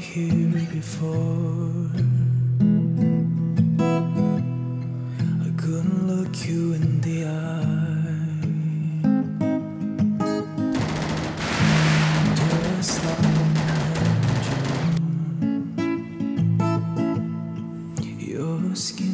here before. I couldn't look you in the eye. Just like an angel. Your skin.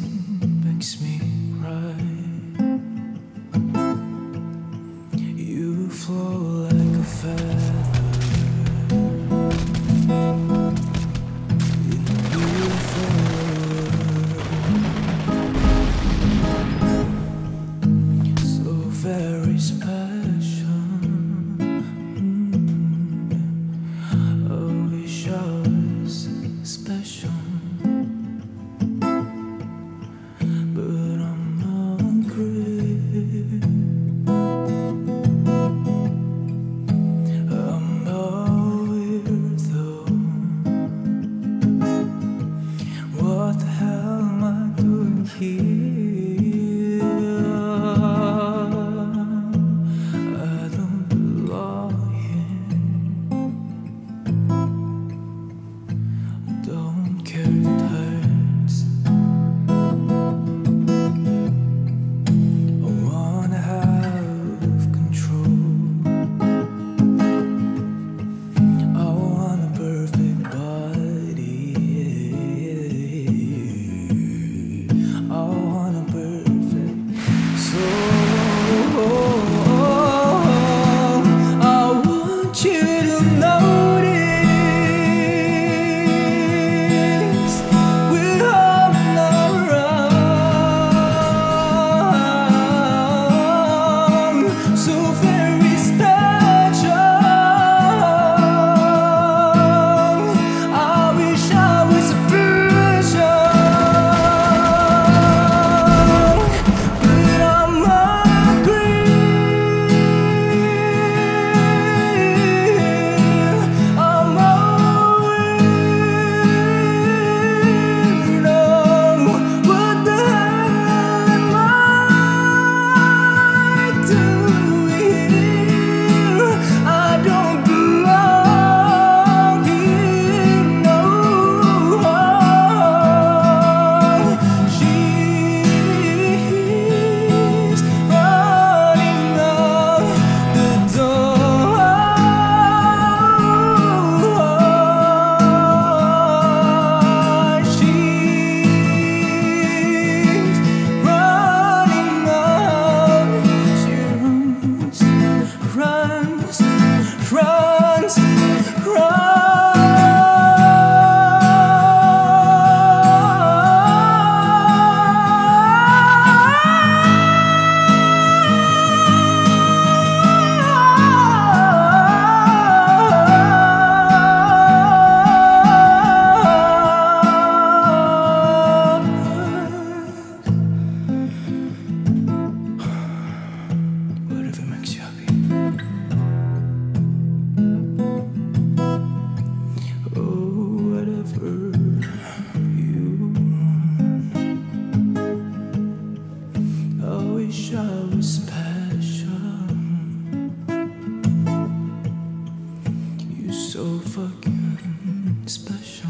special.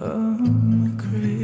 I'm crazy.